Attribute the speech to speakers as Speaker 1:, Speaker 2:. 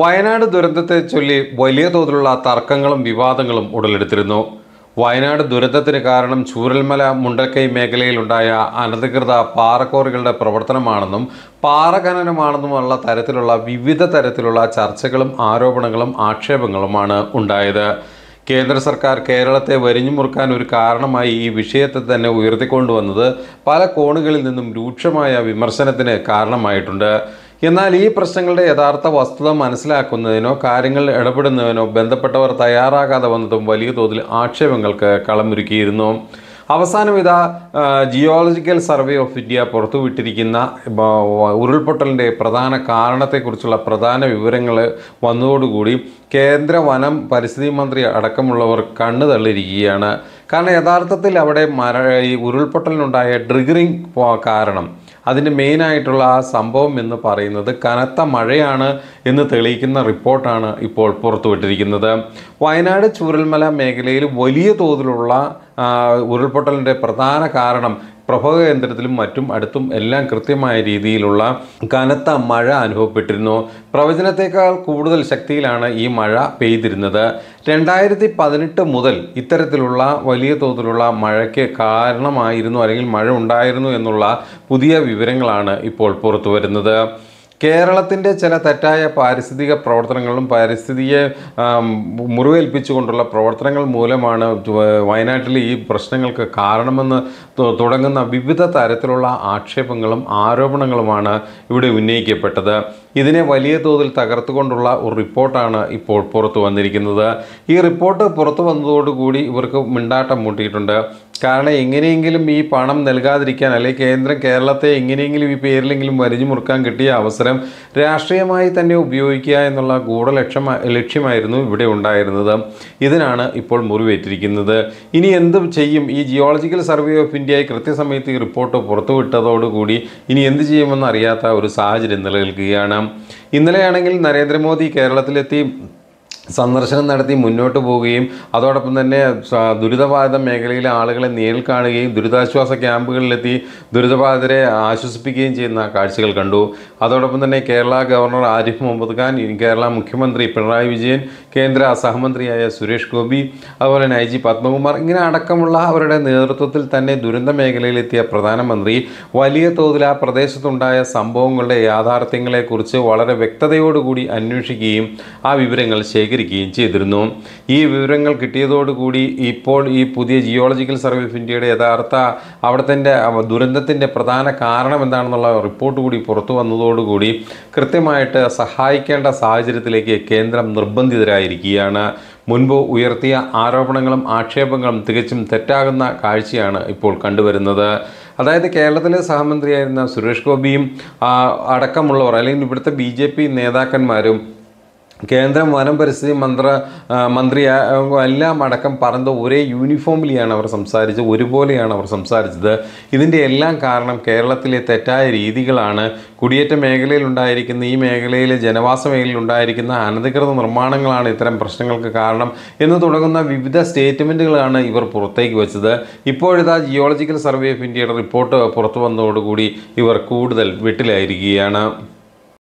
Speaker 1: വയനാട് ദുരന്തത്തെ ചൊല്ലി വലിയ തോതിലുള്ള തർക്കങ്ങളും വിവാദങ്ങളും ഉടലെടുത്തിരുന്നു. വയനാട് ദുരന്തത്തിന് കാരണം ചൂരൽമല മുണ്ടക്കൈ മേഖലയിലുണ്ടായ അനധികൃത പാറക്കോറികളുടെ പ്രവർത്തനമാണെന്നും പാറ ഖനനമാണെന്നുമുള്ള തരത്തിലുള്ള വിവിധ തരത്തിലുള്ള ചർച്ചകളും ആരോപണങ്ങളും ആക്ഷേപങ്ങളുമാണ് ഉണ്ടായത്. കേന്ദ്ര സർക്കാർ കേരളത്തെ വരിഞ്ഞു മുറുക്കാൻ ഒരു കാരണമായി ഈ വിഷയത്തെ തന്നെ ഉയർത്തിക്കൊണ്ടുവന്നത് പല കോണുകളിൽ നിന്നും രൂക്ഷമായ വിമർശനത്തിന് കാരണമായിട്ടുണ്ട്. എന്നാൽ ഈ പ്രശ്നങ്ങളുടെ യഥാർത്ഥ വസ്തുത മനസ്സിലാക്കുന്നതിനോ കാര്യങ്ങൾ ഇടപെടുന്നതിനോ ബന്ധപ്പെട്ടവർ തയ്യാറാകാതെ വന്നതും വലിയ തോതിൽ ആക്ഷേപങ്ങൾക്ക് കളമൊരുക്കിയിരുന്നു. അവസാനം ഇതാ ജിയോളജിക്കൽ സർവേ ഓഫ് ഇന്ത്യ പുറത്തുവിട്ടിരിക്കുന്ന ഉരുൾപൊട്ടലിന്റെ പ്രധാന കാരണത്തെക്കുറിച്ചുള്ള പ്രധാന വിവരങ്ങൾ വന്നതോടുകൂടി കേന്ദ്ര വനം പരിസ്ഥിതി മന്ത്രി അടക്കമുള്ളവർ കണ്ണു തള്ളിയിരിക്കുകയാണ്. കാരണം യഥാർത്ഥത്തിൽ അവിടെ മര ഈ ഉരുൾപൊട്ടലിനുണ്ടായ ട്രിഗറിങ് കാരണം അതിന്റെ മെയിനായിട്ടുള്ള ആ സംഭവം എന്ന് പറയുന്നത് കനത്ത മഴയാണ് എന്ന് തെളിയിക്കുന്ന റിപ്പോർട്ടാണ് ഇപ്പോൾ പുറത്തുവിട്ടിരിക്കുന്നത്. വയനാട് ചൂരൽമല മേഖലയിൽ വലിയ തോതിലുള്ള ഉരുൾപൊട്ടലിന്റെ പ്രധാന കാരണം പ്രഭവ കേന്ദ്രത്തിലും മറ്റും അടുത്തും എല്ലാം കൃത്യമായ രീതിയിലുള്ള കനത്ത മഴ അനുഭവപ്പെട്ടിരുന്നു. പ്രവചനത്തെക്കാൾ കൂടുതൽ ശക്തിയിലാണ് ഈ മഴ പെയ്തിരുന്നത്. രണ്ടായിരത്തി പതിനെട്ട് മുതൽ ഇത്തരത്തിലുള്ള വലിയ തോതിലുള്ള മഴയ്ക്ക് കാരണമായിരുന്നു അല്ലെങ്കിൽ മഴ ഉണ്ടായിരുന്നു എന്നുള്ള പുതിയ വിവരങ്ങളാണ് ഇപ്പോൾ പുറത്തു വരുന്നത് കേരളത്തിന്റെ ചില തെറ്റായ പാരിസ്ഥിതിക പ്രവർത്തനങ്ങളും പാരിസ്ഥിതിയെ മുറിവേൽപ്പിച്ചുകൊണ്ടുള്ള പ്രവർത്തനങ്ങൾ മൂലമാണ് വയനാട്ടിൽ ഈ പ്രശ്നങ്ങൾക്ക് കാരണമെന്ന് തുടങ്ങുന്ന വിവിധ തരത്തിലുള്ള ആക്ഷേപങ്ങളും ആരോപണങ്ങളുമാണ് ഇവിടെ ഉന്നയിക്കപ്പെട്ടത്. ഇതിനെ വലിയ തോതിൽ തകർത്തുകൊണ്ടുള്ള ഒരു റിപ്പോർട്ടാണ് ഇപ്പോൾ പുറത്തു വന്നിരിക്കുന്നത്. ഈ റിപ്പോർട്ട് പുറത്തു വന്നതോടുകൂടി ഇവർക്ക് മിണ്ടാട്ടം മുട്ടിയിട്ടുണ്ട്. കാരണം എങ്ങനെയെങ്കിലും ഈ പണം നൽകാതിരിക്കാൻ അല്ലെങ്കിൽ കേന്ദ്രം കേരളത്തെ എങ്ങനെയെങ്കിലും ഈ പേരിലെങ്കിലും വരിഞ്ഞു മുറുക്കാൻ കിട്ടിയ അവസരം രാഷ്ട്രീയമായി തന്നെ ഉപയോഗിക്കുക എന്നുള്ള ഗൂഢലക്ഷ്യ ലക്ഷ്യമായിരുന്നു ഇവിടെ ഉണ്ടായിരുന്നത്. ഇതിനാണ് ഇപ്പോൾ മുറിവേറ്റിരിക്കുന്നത്. ഇനി എന്ത് ചെയ്യും? ഈ ജിയോളജിക്കൽ സർവേ ഓഫ് ഇന്ത്യയെ കൃത്യസമയത്ത് ഈ റിപ്പോർട്ട് പുറത്തുവിട്ടതോടുകൂടി ഇനി എന്ത് ചെയ്യുമെന്ന് അറിയാത്ത ഒരു സാഹചര്യം നിലനിൽക്കുകയാണ്. ഇന്നലെയാണെങ്കിൽ നരേന്ദ്രമോദി കേരളത്തിലെത്തി. സന്ദർശനം നടത്തി മുന്നോട്ട് പോവുകയും അതോടൊപ്പം തന്നെ ദുരിതബാധിത മേഖലയിലെ ആളുകളെ നേരിൽ കാണുകയും ദുരിതാശ്വാസ ക്യാമ്പുകളിലെത്തി ദുരിതബാധിതരെ ആശ്വസിപ്പിക്കുകയും ചെയ്യുന്ന കാഴ്ചകൾ കണ്ടു. അതോടൊപ്പം തന്നെ കേരള ഗവർണർ ആരിഫ് മുഹമ്മദ് ഖാൻ കേരള മുഖ്യമന്ത്രി പിണറായി വിജയൻ കേന്ദ്ര സഹമന്ത്രിയായ സുരേഷ് ഗോപി അതുപോലെ തന്നെ ഐ ജി പത്മകുമാർ ഇങ്ങനെ അടക്കമുള്ള അവരുടെ നേതൃത്വത്തിൽ തന്നെ ദുരന്ത മേഖലയിലെത്തിയ പ്രധാനമന്ത്രി വലിയ തോതിൽ ആ പ്രദേശത്തുണ്ടായ സംഭവങ്ങളുടെ യാഥാർത്ഥ്യങ്ങളെക്കുറിച്ച് വളരെ വ്യക്തതയോടുകൂടി അന്വേഷിക്കുകയും ആ വിവരങ്ങൾ ശേഖരിക്കുകയും ചെയ്തിരുന്നു. ഈ വിവരങ്ങൾ കിട്ടിയതോടുകൂടി ഇപ്പോൾ ഈ പുതിയ ജിയോളജിക്കൽ സർവേ ഓഫ് ഇന്ത്യയുടെ യഥാർത്ഥ അവിടുത്തെ ദുരന്തത്തിന്റെ പ്രധാന കാരണം എന്താണെന്നുള്ള റിപ്പോർട്ട് കൂടി പുറത്തു വന്നതോടുകൂടി കൃത്യമായിട്ട് സഹായിക്കേണ്ട സാഹചര്യത്തിലേക്ക് കേന്ദ്രം നിർബന്ധിതരായിരിക്കുകയാണ്. മുൻപ് ഉയർത്തിയ ആരോപണങ്ങളും ആക്ഷേപങ്ങളും തികച്ചും തെറ്റാകുന്ന കാഴ്ചയാണ് ഇപ്പോൾ കണ്ടുവരുന്നത്. അതായത് കേരളത്തിലെ സഹമന്ത്രിയായിരുന്ന സുരേഷ് ഗോപിയും അടക്കമുള്ളവർ അല്ലെങ്കിൽ ഇവിടുത്തെ ബി നേതാക്കന്മാരും കേന്ദ്രം വനം പരിസ്ഥിതി മന്ത്ര മന്ത്രി എല്ലാം അടക്കം പറഞ്ഞത് ഒരേ യൂണിഫോമിലിയാണ് അവർ സംസാരിച്ചത് ഒരുപോലെയാണ് അവർ സംസാരിച്ചത്. ഇതിന്റെ എല്ലാം കാരണം കേരളത്തിലെ തെറ്റായ രീതികളാണ്. കുടിയേറ്റ മേഖലയിൽ ഉണ്ടായിരിക്കുന്ന ഈ മേഖലയിലെ ജനവാസ മേഖലയിൽ ഉണ്ടായിരിക്കുന്ന അനധികൃത നിർമ്മാണങ്ങളാണ് ഇത്തരം പ്രശ്നങ്ങൾക്ക് കാരണം എന്ന് തുടങ്ങുന്ന വിവിധ സ്റ്റേറ്റ്മെന്റുകളാണ് ഇവർ പുറത്തേക്ക് വെച്ചത്. ഇപ്പോഴിതാ ജിയോളജിക്കൽ സർവേ ഓഫ് ഇന്ത്യയുടെ റിപ്പോർട്ട് പുറത്തു വന്നതോടുകൂടി ഇവർ കൂടുതൽ വെട്ടിലായിരിക്കുകയാണ്.